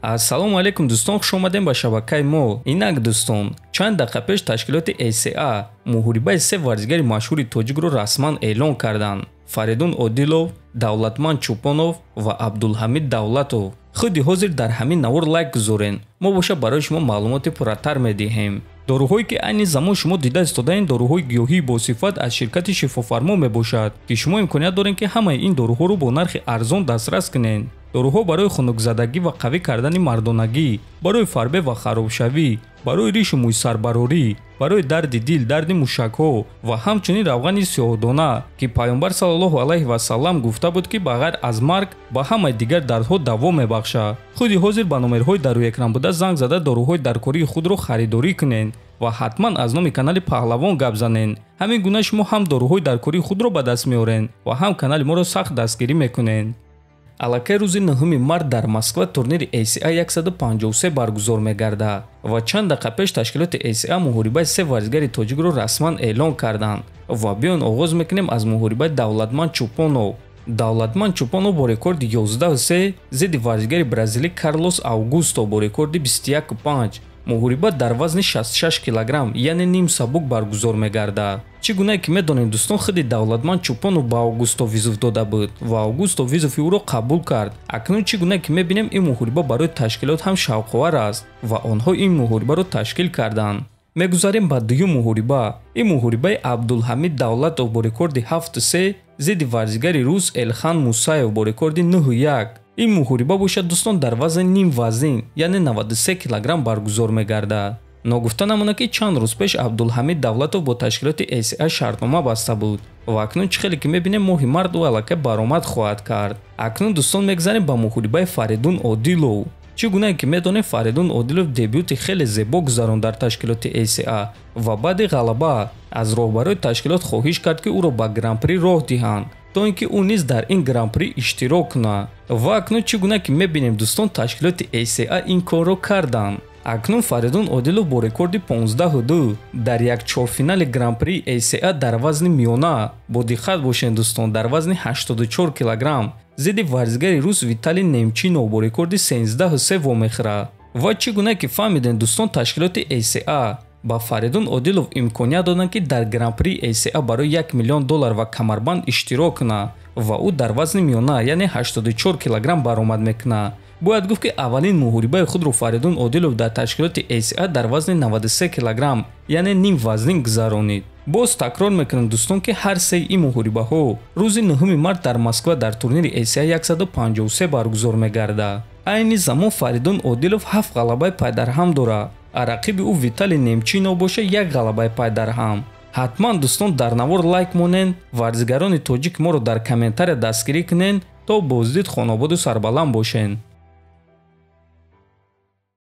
ассалому алайкум дӯстон хушомадем ба шабакаи мо. Инак дӯстон чанд дақиқа пеш ташкилоти эса муҳорибаи се варзигари машҳури тоҷикро расман эълон карданд. Фаридун одилов давлатманд чӯпонов ва абдулҳамид давлатов. Худи ҳозир дар ҳамин навор лайк гузорен. Мо боша барои шумо маълумоти пурратар медиҳем. Доруҳое ки айни замон шумо дида истодаин доруҳои гиёҳии босифат аз ширкати шифофармо мебошад ки шумо имконият дорем ки ҳамаи ин доруҳоро бо нархи арзон дастрас кунед доруҳо барои хунукзадагӣ ва қавӣ кардани мардонагӣ барои фарбе ва харобшавӣ барои ришу мӯйсарбарорӣ барои дарди дил дарди мушакҳо ва ҳамчунин равғани сиёҳдона ки пайғамбар саллаллоҳу алайҳи васаллам гуфта буд ки ба ғайр аз марг ба ҳамаи дигар дардҳо даво мебахшад худи ҳозир ба номерҳои дар рӯекран буда занг зада доруҳои даркории худро харидорӣ кунед ва ҳатман аз номи канали паҳлавон гап занед ҳамин гуна шумо ҳам доруҳои даркории худро ба даст меоред ва ҳам канали моро сахт дастгирӣ мекунед аллакай рӯзи нҳуми март дар москва турнири aca 153 баргузор мегардад ва чанд дақиқа пеш ташкилоти aca муҳорибаи се варзигари тоҷикро расман эълон карданд ва биён оғоз мекунем аз муҳорибаи давлатманд чӯпонов давлатманд чӯпонов бо рекорди 113 зидди варзигари бразилӣ карлос августо бо рекорди 215 муҳориба дар вазни 66 килограмм яъне ним сабук баргузор мегардад. Чӣ гунае ки медонем дӯстон худи давлатманд чӯпонов ба августо визов дода буд. Ва августо визови ӯро қабул кард. Акнун чӣ гунае ки мебинем ин муҳориба барои ташкилот ҳам шавқовар аст ва онҳо ин муҳорибаро ташкил карданд. Мегузарем ба дуюм муҳориба ин муҳорибаи абдулҳамид давлатов бо рекорди 73 зидди варзигари рус элхан мусаев бо рекорди 91 ин муҳориба бошад дӯстон дар вазни ним вазин яъне 93 килограмм баргузор мегардад ногуфта намона ки чанд рӯз пеш абдулҳамид давлатов бо ташкилоти эса шартнома баста буд ва акнун чӣ хеле ки мебинем моҳи март ӯ аллакай баромад хоҳад кард акнун дӯстон мегзарем ба муҳорибаи фаридун одилов чӣ гунае ки медонем фаридун одилов дебюти хеле зебо гузаронд дар ташкилоти эса ва баъди ғалаба аз роҳбарои ташкилот хоҳиш кард ки ӯро ба гран-при роҳ диҳанд то ин ки ӯ низ дар ин гран-при иштирок кунад ва акнун чӣ гуна ки мебинем дӯстон ташкилоти эса ин корро карданд акнун фаридун одилов бо рекорди 15 дар як чорфинали гран-при эса дар вазни миёна. Бо диққат бошед дӯстон дар вазни 84 килограмм. Зидди варзигари рус виталий немчинов бо рекорди 13 вомехӯрад ва чӣ гуна ки фаҳмидем дӯстон ташкилоти эса ба фаридун одилов имконият доданд ки дар гран-при эса барои 1 миллион доллар ва камарбанд иштирок кунад ва ӯ дар вазни миёна яъне 84 килограмм баромад мекунад. Бояд гуфт ки аввалин муҳорибаи худро фаридун одилов дар ташкилоти эса дар вазни 93 килограмм яъне ним вазнин гузаронид. Боз такрор мекунам дӯстон ки ҳар сеи ин муҳорибаҳо рӯзи 9 март дар москва дар турнири эса 153 баргузор мегардад. Айни замон фаридун одилов ҳафт ғалабаи пайдарҳам дорад рақиби ӯ виталий немчинов боша як ғалабаи пайдарҳам. ҳатман дӯстон дар навор лайк монен варзигарони тоҷик моро дар комментария дастгирӣ кунен то боздид хонободу сарбаланд бошен